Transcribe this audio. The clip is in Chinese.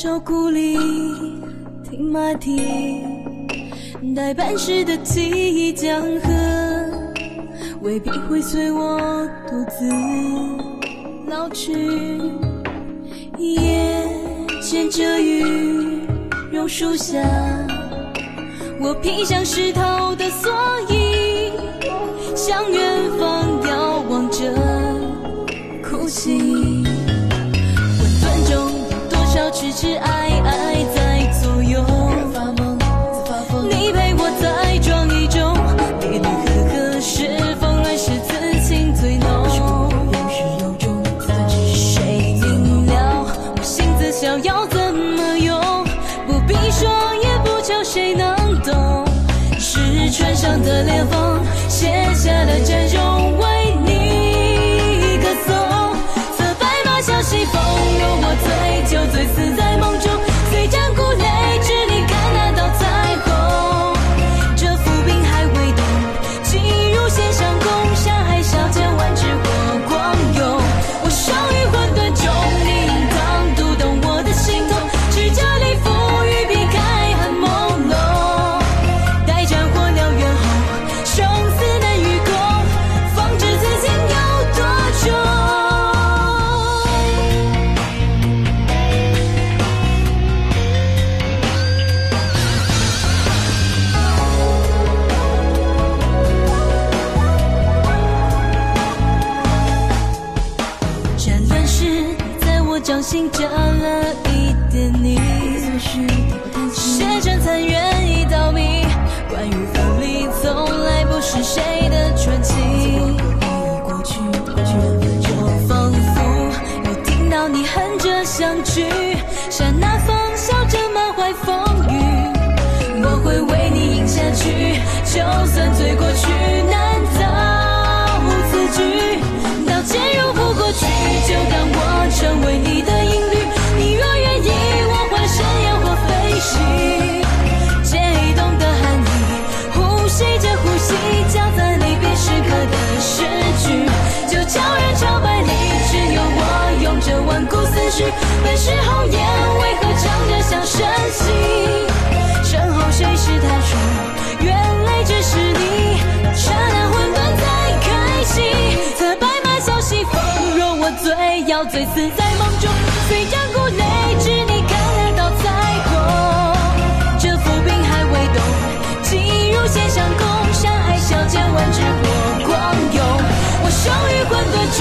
照顾里听马蹄，待办事的记忆江河，未必会随我独自老去。夜间遮雨榕树下，我披上湿透的蓑衣，痴痴爱爱在左右？你陪我在撞一中，离离合合是风乱是此情最浓。有始有终谁明了我性子逍遥怎么用？不必说也不求谁能懂，是船上的裂缝掌心加了一点泥，写成残垣一道谜。关于分离，从来不是谁的传奇。过去我仿佛又听到你哼着乡曲，山那风笑着满怀风雨。我会为你赢下去，就算醉过去醉，要醉死在梦中。虽然孤泪，只你看得到彩虹。这浮萍还未动，急如弦上空，山海啸见万丈火光涌。我生于混沌中，